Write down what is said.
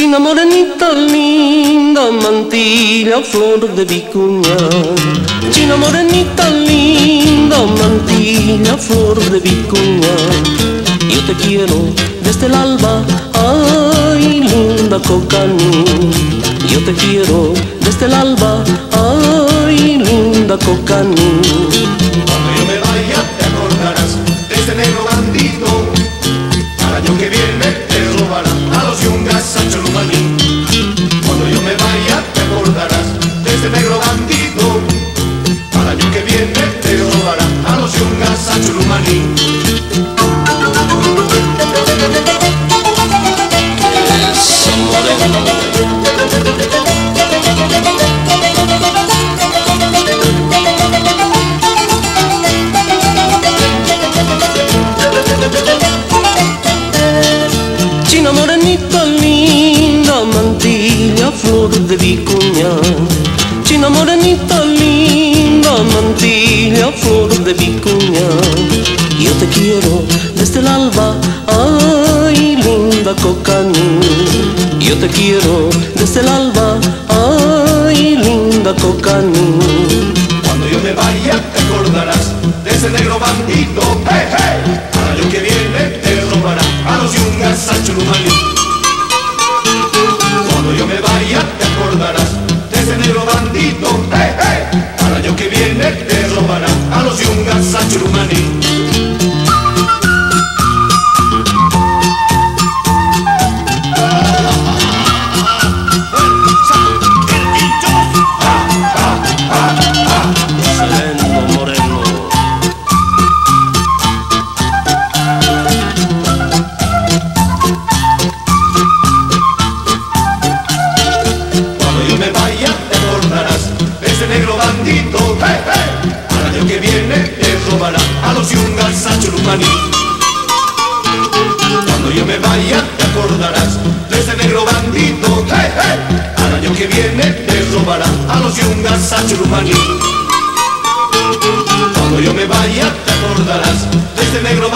China morenita linda, mantilla, flor de vicuña. China morenita linda, mantilla, flor de vicuña. Yo te quiero desde el alba, ay, linda cocaní. Yo te quiero desde el alba, ay, linda cocaní. China morenita linda, mantilla, flor de vicuña. China morenita linda, mantilla, flor de vicuña. Yo te quiero desde el alba, ay, linda cocaní. Yo te quiero desde el alba, ay, linda cocaní. Cuando yo me vaya te acordarás de ese negro bandido. Lumaní. Cuando yo me vaya te acordarás de ese negro